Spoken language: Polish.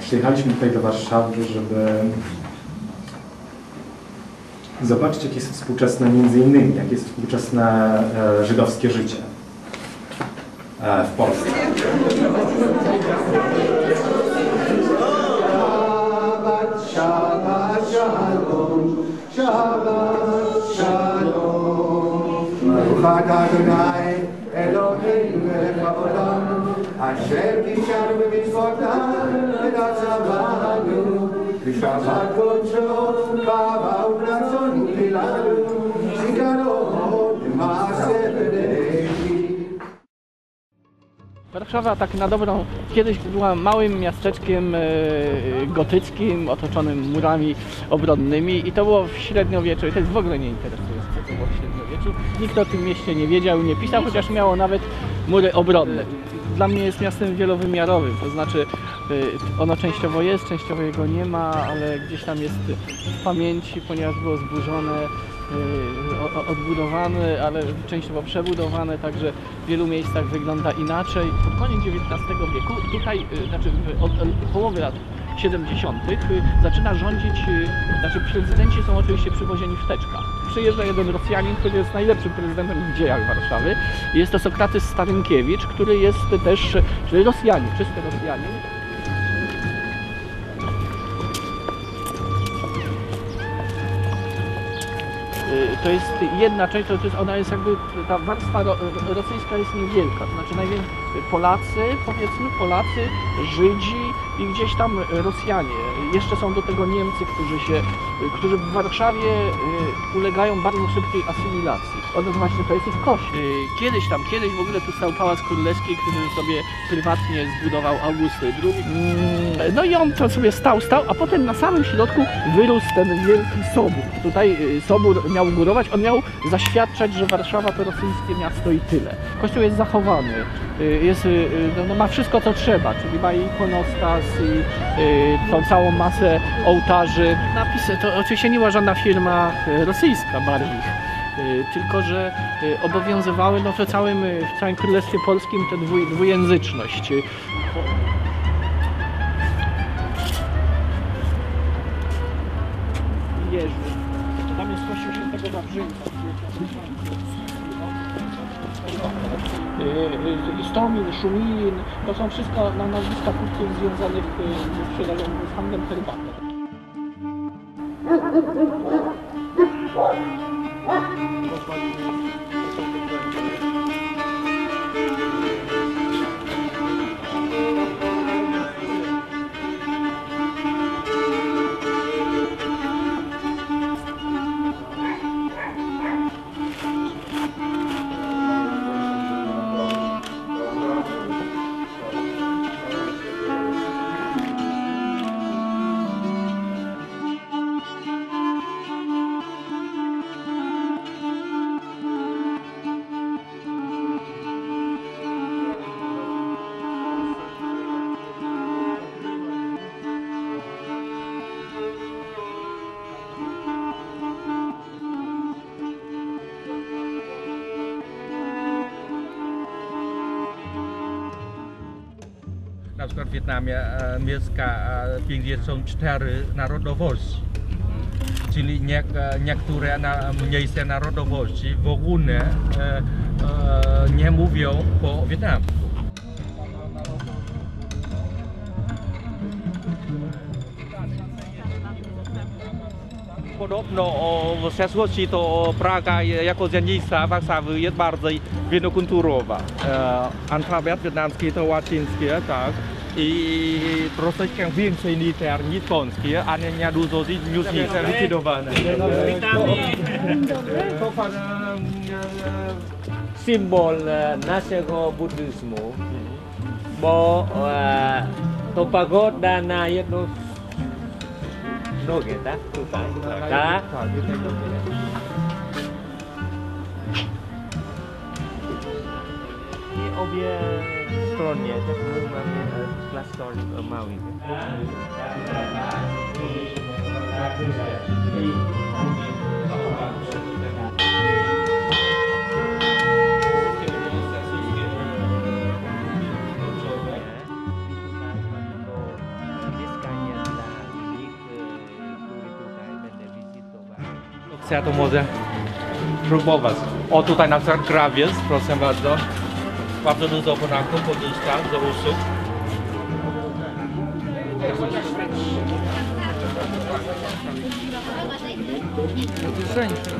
Przyjechaliśmy tutaj do Warszawy, żeby zobaczyć, jakie jest współczesne, między innymi, jakie jest współczesne e, żydowskie życie e, w Polsce. Baruch Adonai, Eloheinu melech Warszawa tak na dobrą kiedyś była małym miasteczkiem e, gotyckim, otoczonym murami obronnymi i to było w średniowieczu i to jest w ogóle nie interesujące, to było w średniowieczu. Nikt o tym mieście nie wiedział, nie pisał, chociaż miało nawet mury obronne. Dla mnie jest miastem wielowymiarowym, to znaczy ono częściowo jest, częściowo jego nie ma, ale gdzieś tam jest w pamięci, ponieważ było zburzone, o- odbudowane, ale częściowo przebudowane, także w wielu miejscach wygląda inaczej. Pod koniec XIX wieku, tutaj, y, znaczy od, połowy lat 70. y, zaczyna rządzić, y, znaczy prezydenci są oczywiście przywozieni w teczkach. Przyjeżdża jeden Rosjanin, który jest najlepszym prezydentem w dziejach Warszawy. Jest to Sokratys Starynkiewicz, który jest też, czyli Rosjanin, czysty Rosjanin. To jest jedna część, to jest, ona jest jakby, ta warstwa ro, rosyjska jest niewielka, to znaczy najwięcej Polacy, powiedzmy Polacy, Żydzi i gdzieś tam Rosjanie. Jeszcze są do tego Niemcy, którzy się, którzy w Warszawie y, ulegają bardzo szybkiej asymilacji. Ono właśnie to jest ich Kiedyś tam, kiedyś w ogóle tu stał Pałac Królewski, który sobie prywatnie zbudował August II. Mm, No i on to sobie stał, stał, a potem na samym środku wyrósł ten wielki sobór. Tutaj sobór miał górować, on miał zaświadczać, że Warszawa to rosyjskie miasto i tyle. Kościół jest zachowany, jest, no, no ma wszystko co trzeba, czyli ma ikonostas, i y, tą całą masę ołtarzy. Napisy to oczywiście nie była żadna firma y, rosyjska Barwich. Y, Tylko, że obowiązywały no, w, całym, w całym Królestwie Polskim tę dwuj, dwujęzyczność. Jerzy. Tam jest kościół świętego Wawrzynka. Y, y, Stomin, Szumin, to są wszystko na nazwiska kupców związanych y, z sprzedażą, z handlem herbatą. Thank przykład w Wietnamie e, mieszka e, 54 narodowości. Czyli nie, e, niektóre na, mniejsze narodowości w ogóle e, e, nie mówią po wietnamsku. Podobno o przeszłości to Praga jako dzielnica Warszawy jest bardziej wielokulturowa. E, alfabet wietnamski to łacińskie, tak. I troszeczkę więcej liter niż polskie, ale nie dużo już nie zlikwidowane. To pan, symbol e, naszego buddyzmu, bo e, to pagoda na jedną nổi ta. Ta obie stronie tak my mamy class story mały Thank you. chce, to może próbować. O, tutaj na przykład krawiec, proszę bardzo. Bardzo dużo Polaków podjeżdża do usług. Thank